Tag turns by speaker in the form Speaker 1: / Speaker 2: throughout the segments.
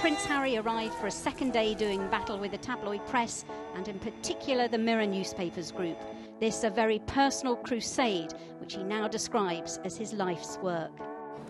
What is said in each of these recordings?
Speaker 1: Prince Harry arrived for a second day doing battle with the tabloid press and, in particular, the Mirror newspapers group. This a very personal crusade, which he now describes as his life's work.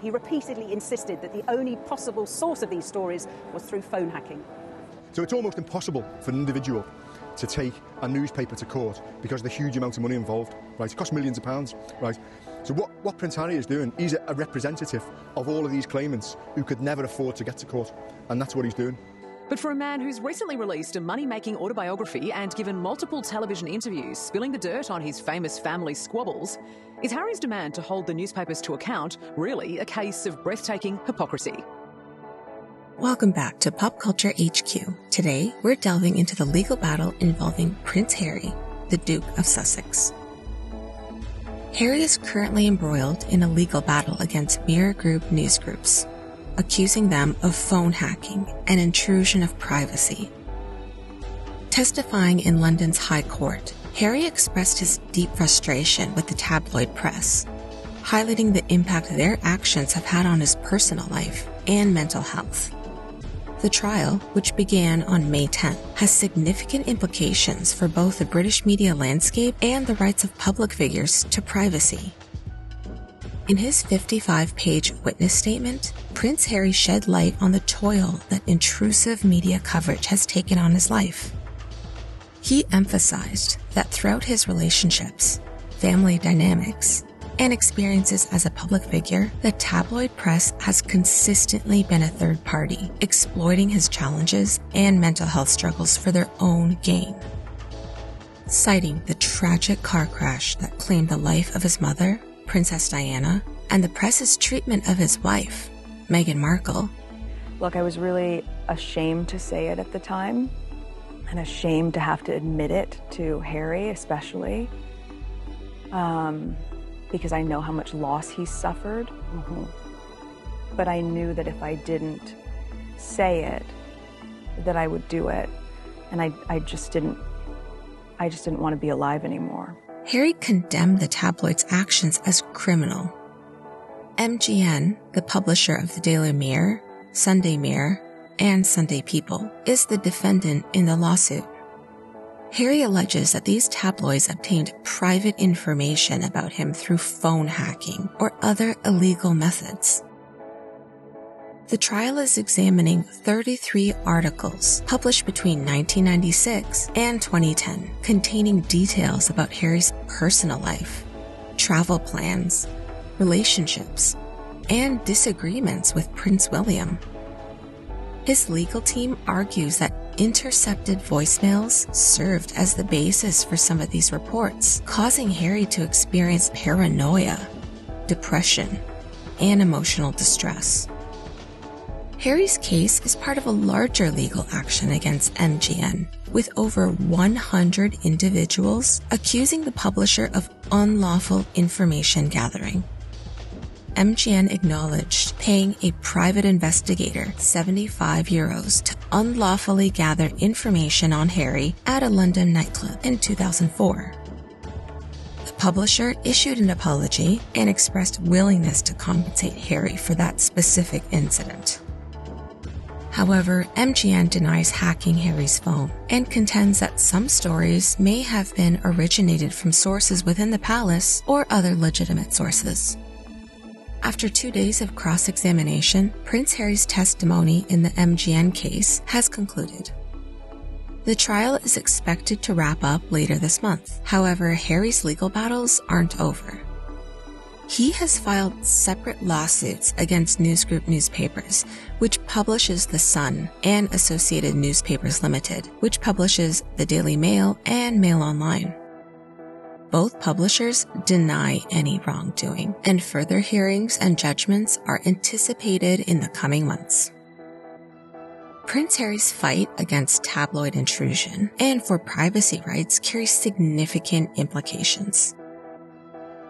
Speaker 2: He repeatedly insisted that the only possible source of these stories was through phone hacking.
Speaker 3: So it's almost impossible for an individual to take a newspaper to court because of the huge amount of money involved. Right, it costs millions of pounds. Right. So what, what Prince Harry is doing, he's a, representative of all of these claimants who could never afford to get to court, and that's what he's doing.
Speaker 4: But for a man who's recently released a money making autobiography and given multiple television interviews spilling the dirt on his famous family squabbles, is Harry's demand to hold the newspapers to account really a case of breathtaking hypocrisy?
Speaker 5: Welcome back to Pop Culture HQ. Today, we're delving into the legal battle involving Prince Harry, the Duke of Sussex. Harry is currently embroiled in a legal battle against Mirror Group news groups, accusing them of phone hacking and intrusion of privacy. Testifying in London's High Court, Harry expressed his deep frustration with the tabloid press, highlighting the impact their actions have had on his personal life and mental health. The trial, which began on May 10, has significant implications for both the British media landscape and the rights of public figures to privacy. In his 55 page witness statement, Prince Harry shed light on the toll that intrusive media coverage has taken on his life. He emphasized that throughout his relationships, family dynamics, and experiences as a public figure, the tabloid press has consistently been a third party, exploiting his challenges and mental health struggles for their own gain. Citing the tragic car crash that claimed the life of his mother, Princess Diana, and the press's treatment of his wife, Meghan Markle.
Speaker 6: Look, I was really ashamed to say it at the time, and ashamed to have to admit it to Harry, especially. Um, because I know how much loss he suffered. Mm-hmm. But I knew that if I didn't say it, that I would do it. And I, I just didn't I just didn't want to be alive anymore.
Speaker 5: Harry condemned the tabloid's actions as criminal. MGN, the publisher of the Daily Mirror, Sunday Mirror, and Sunday People, is the defendant in the lawsuit. Harry alleges that these tabloids obtained private information about him through phone hacking or other illegal methods. The trial is examining 33 articles published between 1996 and 2010 containing details about Harry's personal life, travel plans, relationships, and disagreements with Prince William. His legal team argues that intercepted voicemails served as the basis for some of these reports, causing Harry to experience paranoia, depression, and emotional distress. Harry's case is part of a larger legal action against MGN, with over 100 individuals accusing the publisher of unlawful information gathering. MGN acknowledged paying a private investigator 75 euros to unlawfully gather information on Harry at a London nightclub in 2004. The publisher issued an apology and expressed willingness to compensate Harry for that specific incident. However, MGN denies hacking Harry's phone and contends that some stories may have been originated from sources within the palace or other legitimate sources. After two days of cross examination, Prince Harry's testimony in the MGN case has concluded. The trial is expected to wrap up later this month. However, Harry's legal battles aren't over. He has filed separate lawsuits against News Group newspapers, which publishes The Sun, and Associated Newspapers Limited, which publishes the Daily Mail and Mail Online. Both publishers deny any wrongdoing, and further hearings and judgments are anticipated in the coming months. Prince Harry's fight against tabloid intrusion and for privacy rights carries significant implications.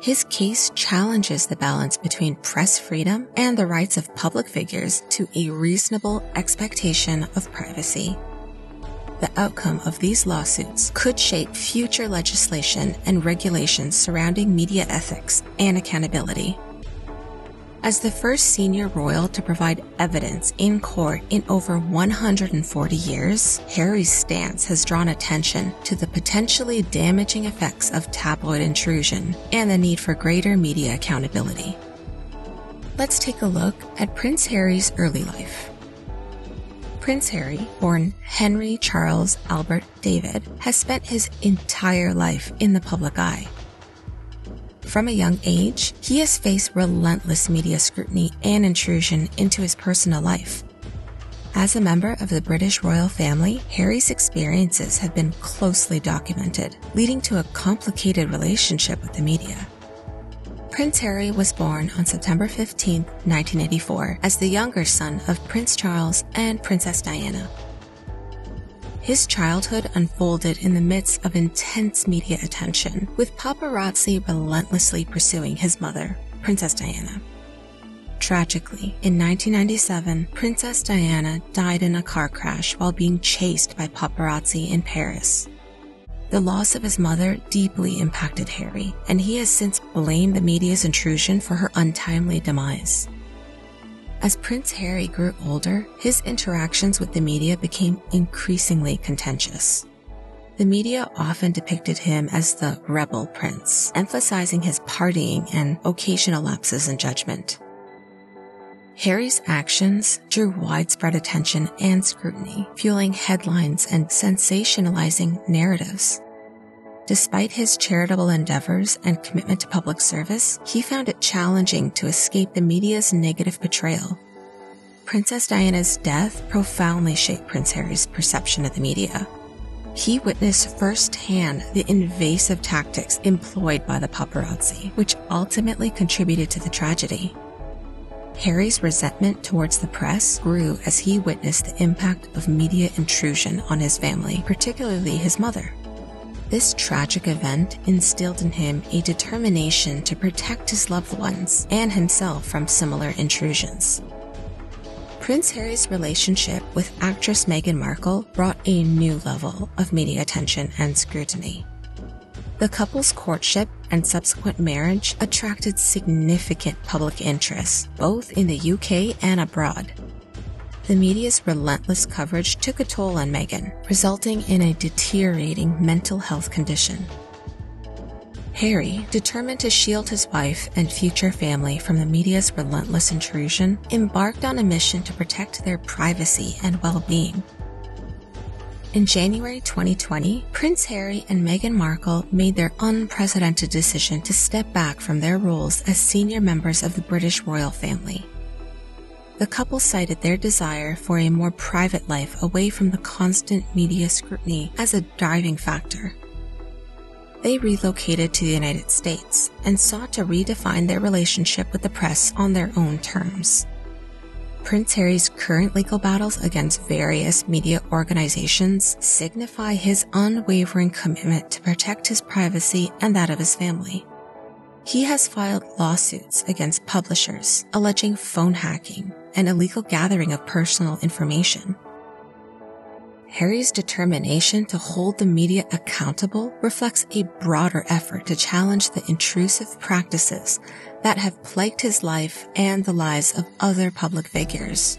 Speaker 5: His case challenges the balance between press freedom and the rights of public figures to a reasonable expectation of privacy the outcome of these lawsuits could shape future legislation and regulations surrounding media ethics and accountability. As the first senior royal to provide evidence in court in over 140 years, Harry's stance has drawn attention to the potentially damaging effects of tabloid intrusion and the need for greater media accountability. Let's take a look at Prince Harry's early life. Prince Harry, born Henry Charles Albert David, has spent his entire life in the public eye. From a young age, he has faced relentless media scrutiny and intrusion into his personal life. As a member of the British royal family, Harry's experiences have been closely documented, leading to a complicated relationship with the media. Prince Harry was born on September 15, 1984, as the younger son of Prince Charles and Princess Diana. His childhood unfolded in the midst of intense media attention, with paparazzi relentlessly pursuing his mother, Princess Diana. Tragically, in 1997, Princess Diana died in a car crash while being chased by paparazzi in Paris. The loss of his mother deeply impacted Harry, and he has since blamed the media's intrusion for her untimely demise. As Prince Harry grew older, his interactions with the media became increasingly contentious. The media often depicted him as the rebel prince, emphasizing his partying and occasional lapses in judgment. Harry's actions drew widespread attention and scrutiny, fueling headlines and sensationalizing narratives. Despite his charitable endeavors and commitment to public service, he found it challenging to escape the media's negative portrayal. Princess Diana's death profoundly shaped Prince Harry's perception of the media. He witnessed firsthand the invasive tactics employed by the paparazzi, which ultimately contributed to the tragedy. Harry's resentment towards the press grew as he witnessed the impact of media intrusion on his family, particularly his mother. This tragic event instilled in him a determination to protect his loved ones and himself from similar intrusions. Prince Harry's relationship with actress Meghan Markle brought a new level of media attention and scrutiny. The couple's courtship and subsequent marriage attracted significant public interest, both in the UK and abroad the media's relentless coverage took a toll on Meghan, resulting in a deteriorating mental health condition. Harry, determined to shield his wife and future family from the media's relentless intrusion, embarked on a mission to protect their privacy and well-being. In January 2020, Prince Harry and Meghan Markle made their unprecedented decision to step back from their roles as senior members of the British royal family the couple cited their desire for a more private life away from the constant media scrutiny as a driving factor. They relocated to the United States and sought to redefine their relationship with the press on their own terms. Prince Harry's current legal battles against various media organizations signify his unwavering commitment to protect his privacy and that of his family. He has filed lawsuits against publishers alleging phone hacking, and illegal gathering of personal information. Harry's determination to hold the media accountable reflects a broader effort to challenge the intrusive practices that have plagued his life and the lives of other public figures.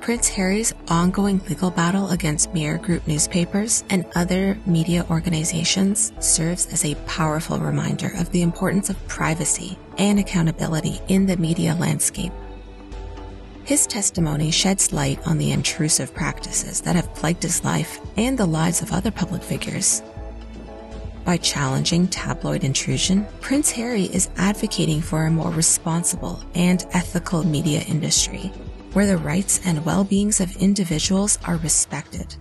Speaker 5: Prince Harry's ongoing legal battle against Mirror Group newspapers and other media organizations serves as a powerful reminder of the importance of privacy and accountability in the media landscape. His testimony sheds light on the intrusive practices that have plagued his life and the lives of other public figures. By challenging tabloid intrusion, Prince Harry is advocating for a more responsible and ethical media industry where the rights and well-beings of individuals are respected.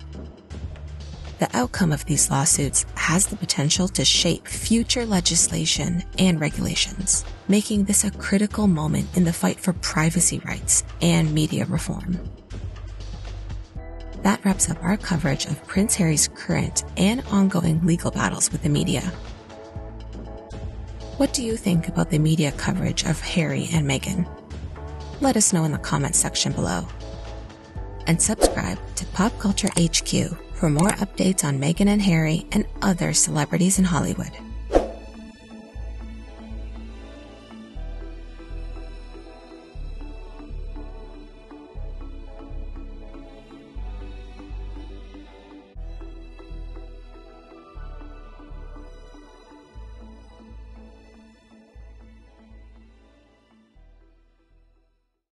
Speaker 5: The outcome of these lawsuits has the potential to shape future legislation and regulations, making this a critical moment in the fight for privacy rights and media reform. That wraps up our coverage of Prince Harry's current and ongoing legal battles with the media. What do you think about the media coverage of Harry and Meghan? Let us know in the comments section below. And subscribe to Pop Culture HQ for more updates on Meghan and Harry and other celebrities in Hollywood.